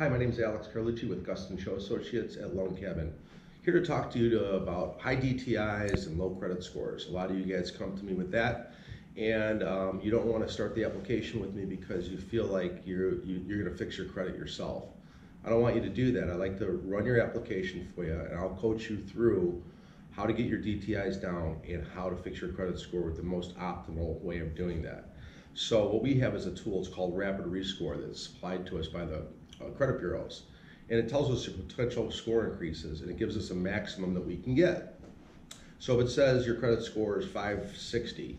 Hi, my name is Alex Carlucci with Gustan Cho Associates at Loan Cabin. Here to talk to you about high DTIs and low credit scores. A lot of you guys come to me with that, and um, you don't want to start the application with me because you feel like you're you, you're going to fix your credit yourself. I don't want you to do that. I like to run your application for you, and I'll coach you through how to get your DTIs down and how to fix your credit score with the most optimal way of doing that. So what we have is a tool, it's called Rapid Rescore that's supplied to us by the Uh, credit bureaus. And it tells us your potential score increases and it gives us a maximum that we can get. So if it says your credit score is 560,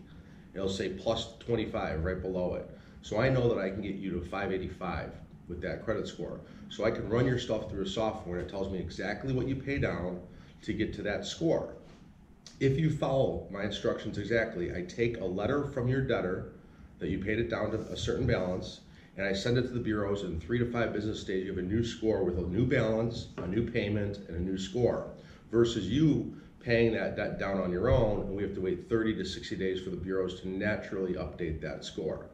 it'll say plus 25 right below it. So I know that I can get you to 585 with that credit score. So I can run your stuff through a software and it tells me exactly what you pay down to get to that score. If you follow my instructions exactly, I take a letter from your debtor that you paid it down to a certain balance, and I send it to the bureaus in three to five business days. You have a new score with a new balance, a new payment, and a new score, versus you paying that debt down on your own, and we have to wait 30 to 60 days for the bureaus to naturally update that score.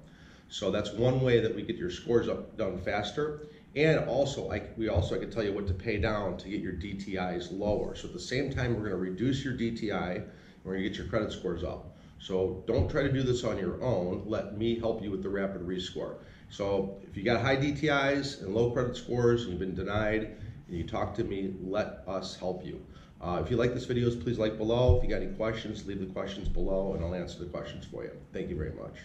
So that's one way that we get your scores up done faster. And also, I, we also I can tell you what to pay down to get your DTIs lower. So at the same time, we're going to reduce your DTI, and we're going to get your credit scores up. So don't try to do this on your own. Let me help you with the rapid rescore. So if you got high DTIs and low credit scores and you've been denied and you talk to me, let us help you. Uh, if you like this videos, please like below. If you got any questions, leave the questions below and I'll answer the questions for you. Thank you very much.